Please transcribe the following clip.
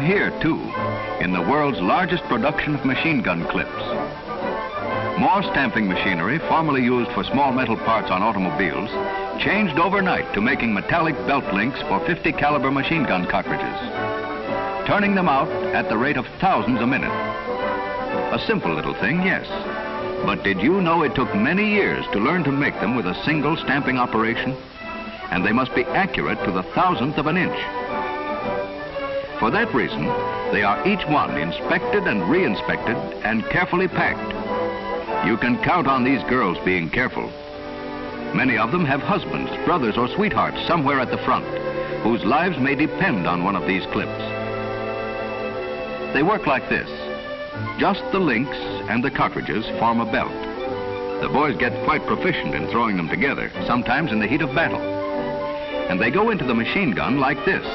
Here, too, in the world's largest production of machine gun clips. More stamping machinery, formerly used for small metal parts on automobiles, changed overnight to making metallic belt links for 50 caliber machine gun cartridges, turning them out at the rate of thousands a minute. A simple little thing, yes. But did you know it took many years to learn to make them with a single stamping operation? And they must be accurate to the thousandth of an inch. For that reason, they are each one inspected and re-inspected and carefully packed. You can count on these girls being careful. Many of them have husbands, brothers, or sweethearts somewhere at the front, whose lives may depend on one of these clips. They work like this. Just the links and the cartridges form a belt. The boys get quite proficient in throwing them together, sometimes in the heat of battle. And they go into the machine gun like this,